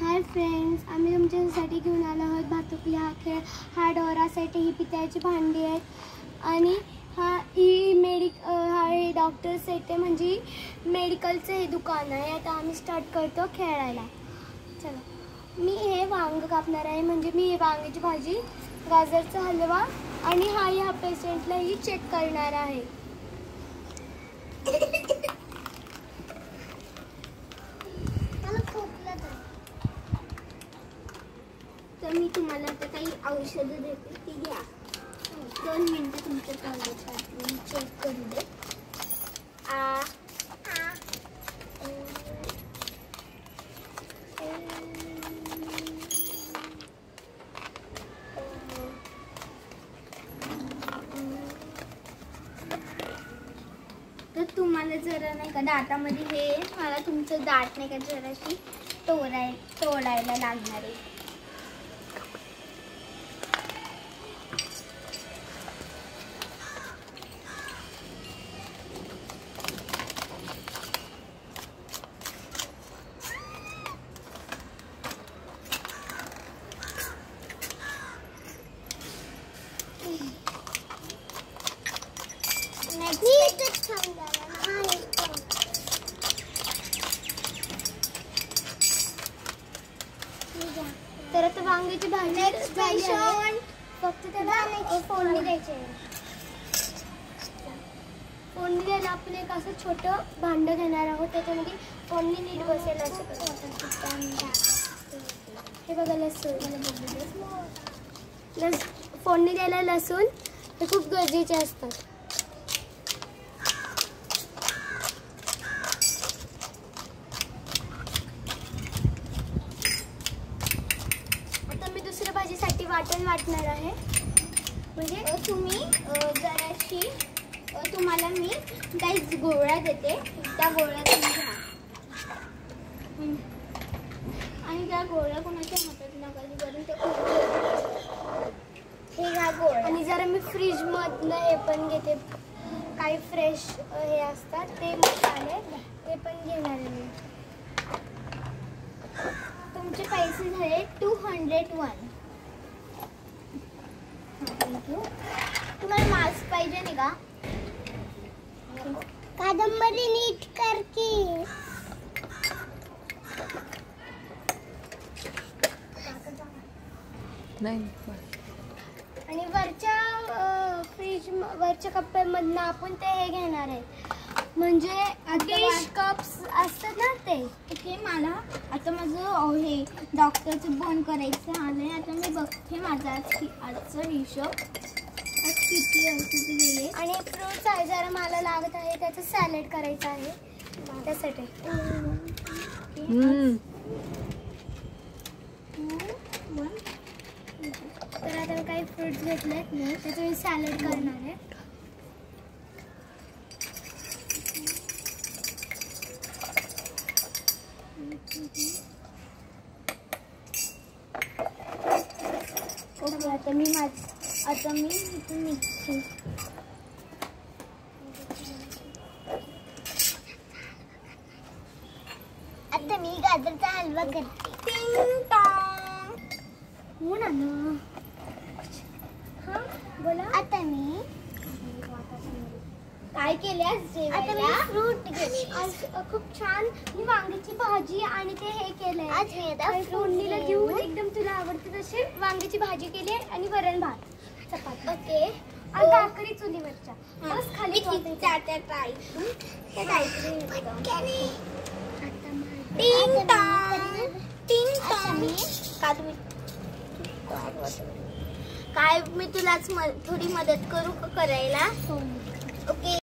Hi friends आम्ही तुमच्यासाठी घेऊन आलो आहोत भातुकली. हा खेळ हा डोरासाठी ही पित्याची भांडी आहेत. आणि हा ही मेडिक हा हे डॉक्टर सेट आहे म्हणजे मेडिकलचं हे दुकान आहे. आता आम्ही स्टार्ट करतो खेळायला. चला. मी हे वांग कापणार आहे म्हणजे मी हे वांग्याची भाजी गाजरचा हलवा आणि हा ह्या पेशंटला ही चेक करणार आहे. तर मी तुम्हाला आता काही औषधं देते. ती घ्या. दोन मिनटं तुमचं कॉलेज मी चेक करू दे. आ तर तुम्हाला जरा नाही का दातामध्ये हे मला तुमचं दात नाही का जराशी तोडाय तोडायला लागणार आहे. तर आता वांग्याची भाजी झाली आहे. फक्त त्याला फोडणी द्यायची. आहे. फोडणी द्यायला आपण एक असं छोटं भांड घेणार आहोत. त्याच्यामध्ये फोडणी नीट बसेल असं हे बघा लसूण. लस फोडणी द्यायला लसूण हे खूप गरजेचे असतात आता मी दुसऱ्या भाजीसाठी वाटण वाटणार आहे. म्हणजे तुम्ही जराशी तुम्हाला मी काही गोळ्या देते. त्या गोळ्या तुम्ही घ्या. आणि त्या गोळ्या कोणाच्या हातात नका करून ते हे घ्या गोळ्या. आणि जरा मी फ्रीज मधनं हे पण घेते. काही फ्रेश हे असतात ते मसाले ते पण घेणार आहे मी. तुमचे पैसे झाले two hundred one thank you तुम्हाला मास्क पाहिजे नाही का? कादंबरी नीट कर की. नाही आणि वरच्या फ्रीज वरच्या कप्प्यामधनं आपण ते हे घेणार आहे. म्हणजे डिश कप्स असतात ना ते. ओके मला आता माझं हे डॉक्टरचं बंद करायचं आलंय आता मी बघते माझा आज आजचा हिशोब. किती औषधी गेले? आणि फ्रुट्स आहे जरा मला लागत आहे त्याचं सॅलेड करायचं आहे. त्यासाठी. तर आता मी काही फ्रुट्स घेतलेत त्याचं मी सॅलेड करणार आहे. ओके आता मी माझ आता मी इथून निघते. आता मी गाजरचा हलवा करते. हो ना. हा बोला. काय केल्यास आता मी फ्रूट घेतले खूप छान मी वांग्याची भाजी आणि ते हे केलंय. आज मी आता फोडणीला. घेऊन. एकदम तुला आवडते तसे वांग्याची भाजी केली आणि वरण भात चपाती. ओके. आणि भाकरी चुलीवरच्या हा. बस खाली मी ठेवायचं. त्या त्या ट्राय त्या काहीतरी आता माझं- टिंग आता टॉंग मी करणार. टिंग आता टॉंग. मी का तुम्ही काय मी तुलाच म- थोडी मदत करू करायला? हो. ओके.